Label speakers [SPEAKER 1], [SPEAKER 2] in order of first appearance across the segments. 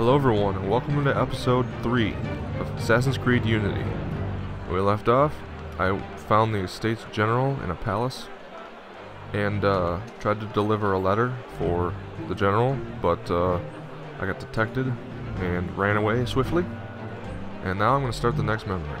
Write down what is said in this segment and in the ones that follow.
[SPEAKER 1] Hello everyone and welcome to episode 3 of Assassin's Creed Unity. When we left off, I found the Estates General in a palace and uh, tried to deliver a letter for the General, but uh, I got detected and ran away swiftly. And now I'm going to start the next memory.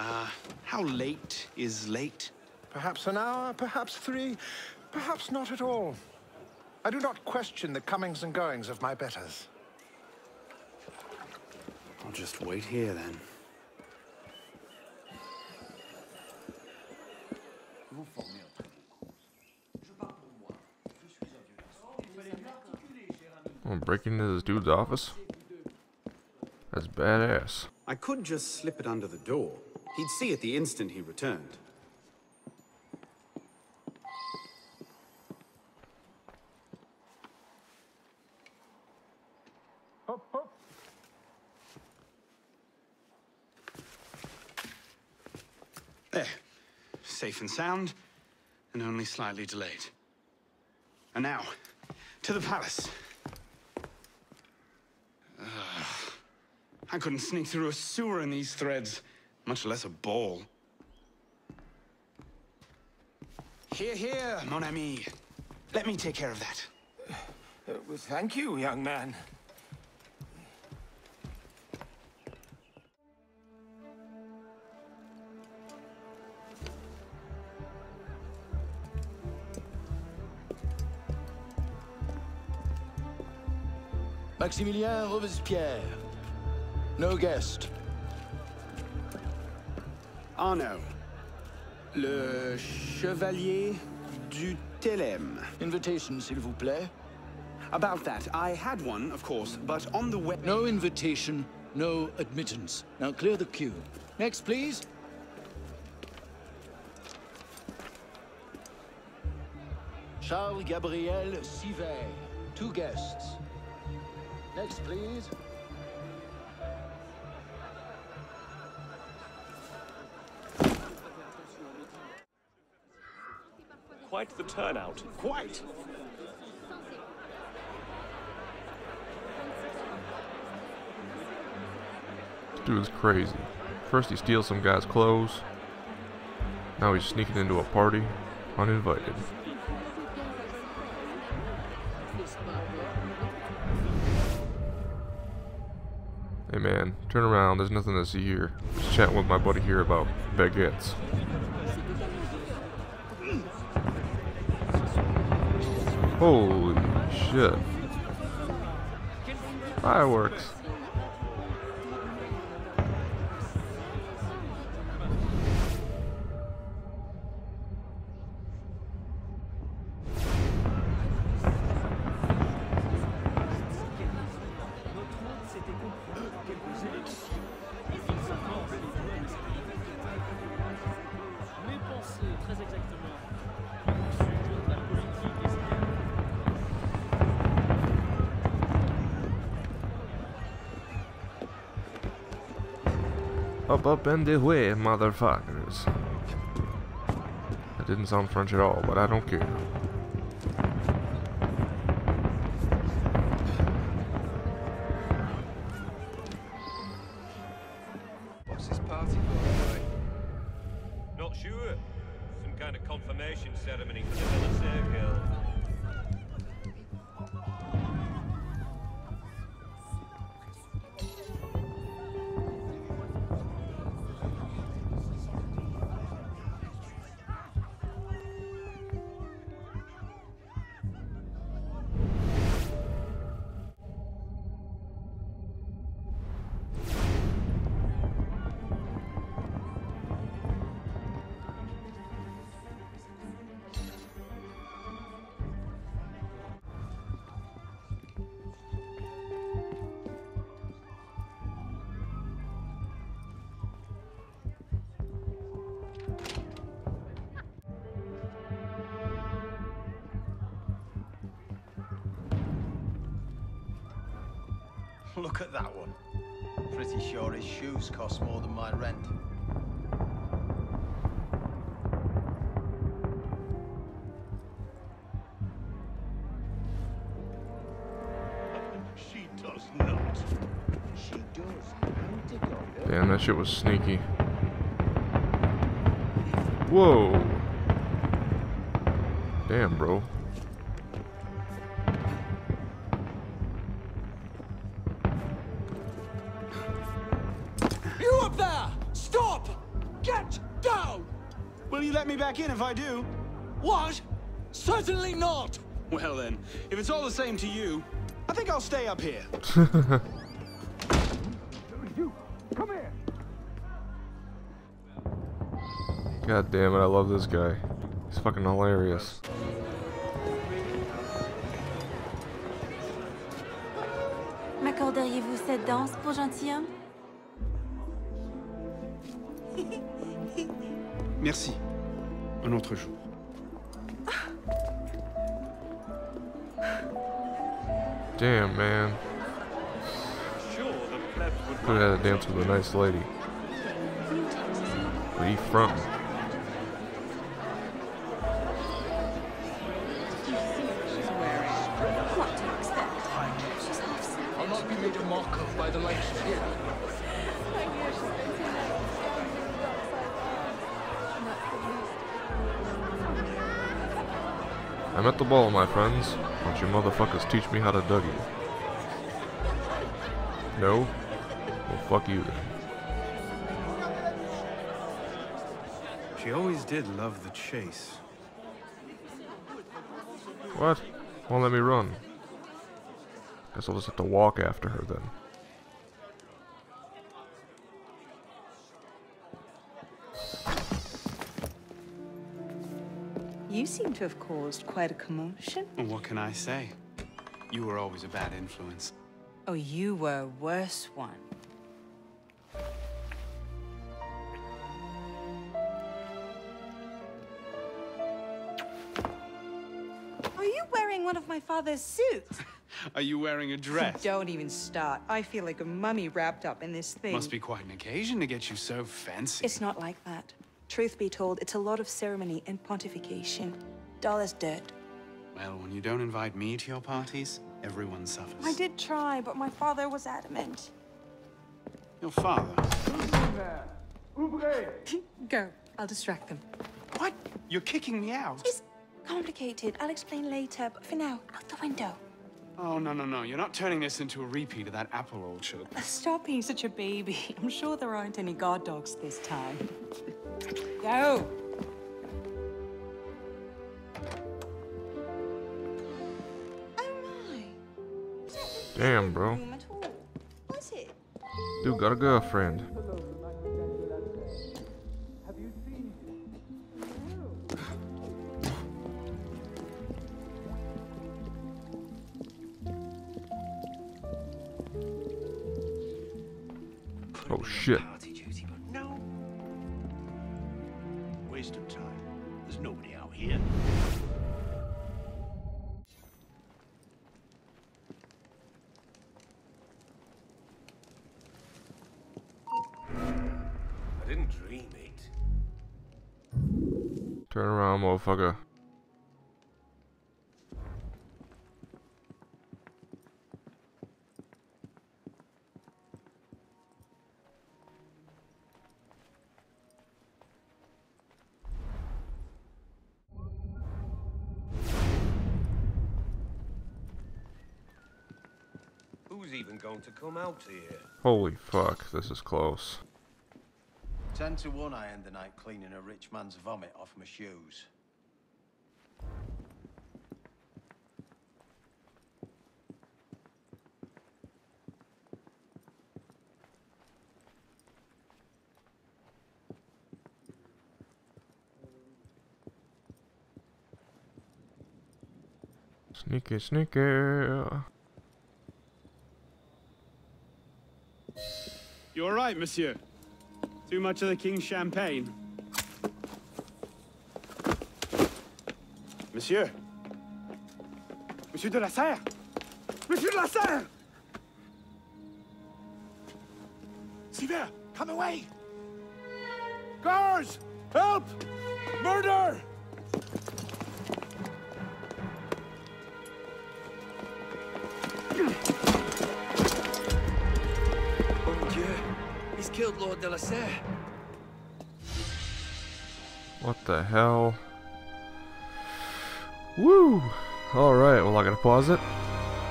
[SPEAKER 2] Uh, how late is late?
[SPEAKER 3] Perhaps an hour, perhaps three, perhaps not at all. I do not question the comings and goings of my betters.
[SPEAKER 2] I'll just wait here, then.
[SPEAKER 1] I'm breaking into this dude's office? That's badass.
[SPEAKER 2] I could just slip it under the door. He'd see it the instant he returned.
[SPEAKER 3] Hop, hop.
[SPEAKER 2] There. Safe and sound, and only slightly delayed. And now, to the palace. Ugh. I couldn't sneak through a sewer in these threads, much less a ball. Here, here, mon ami. Let me take care of that.
[SPEAKER 3] Uh, well, thank you, young man.
[SPEAKER 4] Maximilien Robespierre. No guest.
[SPEAKER 2] Arno. Le chevalier du Telem.
[SPEAKER 4] Invitation, s'il vous plaît.
[SPEAKER 2] About that, I had one, of course, but on the way...
[SPEAKER 4] No invitation, no admittance. Now clear the queue. Next, please. Charles Gabriel Sivert. Two guests. Next, please.
[SPEAKER 5] Quite the turnout.
[SPEAKER 2] Quite!
[SPEAKER 1] This dude is crazy. First he steals some guy's clothes. Now he's sneaking into a party, uninvited. Hey man, turn around, there's nothing to see here. Just chatting with my buddy here about baguettes. Holy shit. Fireworks. Up, up, and away, motherfuckers. That didn't sound French at all, but I don't care.
[SPEAKER 6] What's this party for?
[SPEAKER 7] Not sure. Some kind of confirmation ceremony for the Belisare girls.
[SPEAKER 8] Look at that one. Pretty sure his shoes cost more than my rent.
[SPEAKER 9] She does not.
[SPEAKER 4] She does.
[SPEAKER 1] Damn, that shit was sneaky. Whoa. Damn, bro.
[SPEAKER 4] Up there! Stop! Get down!
[SPEAKER 2] Will you let me back in if I do?
[SPEAKER 4] What? Certainly not!
[SPEAKER 2] Well then, if it's all the same to you, I think I'll stay up here. Come here!
[SPEAKER 1] God damn it, I love this guy. He's fucking hilarious.
[SPEAKER 10] M'accorderiez-vous cette danse pour gentilhomme
[SPEAKER 2] Merci. Un autre jour.
[SPEAKER 1] Damn, man.
[SPEAKER 7] Sure, the plebs
[SPEAKER 1] Could have had a dance with a nice lady. But he frontin'.
[SPEAKER 10] What to expect? She's half savage.
[SPEAKER 4] I'll not be made a mock of by the likes of him.
[SPEAKER 1] I'm at the ball, my friends. Don't you motherfuckers teach me how to Dougie. No? Well, fuck you then.
[SPEAKER 2] She always did love the chase.
[SPEAKER 1] What? Won't let me run. Guess I'll just have to walk after her then.
[SPEAKER 11] You seem to have caused quite a commotion.
[SPEAKER 2] Well, what can I say? You were always a bad influence.
[SPEAKER 11] Oh, you were a worse one. Are you wearing one of my father's suits?
[SPEAKER 2] Are you wearing a dress?
[SPEAKER 11] Don't even start. I feel like a mummy wrapped up in this thing.
[SPEAKER 2] Must be quite an occasion to get you so fancy.
[SPEAKER 11] It's not like that. Truth be told, it's a lot of ceremony and pontification. Dull as dirt.
[SPEAKER 2] Well, when you don't invite me to your parties, everyone suffers.
[SPEAKER 11] I did try, but my father was adamant.
[SPEAKER 2] Your father?
[SPEAKER 11] Go. I'll distract them.
[SPEAKER 2] What? You're kicking me out?
[SPEAKER 11] It's complicated. I'll explain later, but for now, out the window.
[SPEAKER 2] Oh, no, no, no. You're not turning this into a repeat of that apple orchard.
[SPEAKER 11] Stop being such a baby. I'm sure there aren't any guard dogs this time. Go! Oh my.
[SPEAKER 1] Damn, bro.
[SPEAKER 11] Room at all. Was it?
[SPEAKER 1] Dude got a girlfriend. Oh shit.
[SPEAKER 9] Party duty, but no. Waste of time. There's nobody out here. I didn't dream it.
[SPEAKER 1] Turn around, motherfucker.
[SPEAKER 7] Even going to come out here?
[SPEAKER 1] Holy fuck, this is close.
[SPEAKER 8] Ten to one I end the night cleaning a rich man's vomit off my shoes.
[SPEAKER 1] Sneaky, sneaky.
[SPEAKER 2] You all right, monsieur? Too much of the king's champagne? Monsieur? Monsieur de la Serre? Monsieur de la Serre!
[SPEAKER 12] there! Come away! Guards! Help! Murder!
[SPEAKER 6] De la Serre.
[SPEAKER 1] What the hell? Woo! Alright, well I gotta pause it.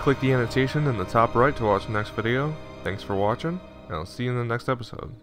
[SPEAKER 1] Click the annotation in the top right to watch the next video. Thanks for watching, and I'll see you in the next episode.